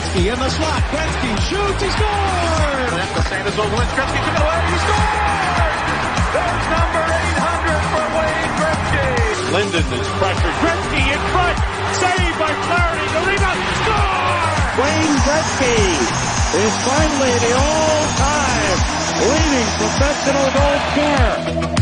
Gretzky in the slot. Gretzky shoots. He scores! That's the same as old Wayne Gretzky took it away. He scores! There's number 800 for Wayne Gretzky. Linden is pressured. Gretzky in front. Saved by Flaherty. The rebound. Score! Wayne Gretzky is finally the all-time leading professional goal scorer.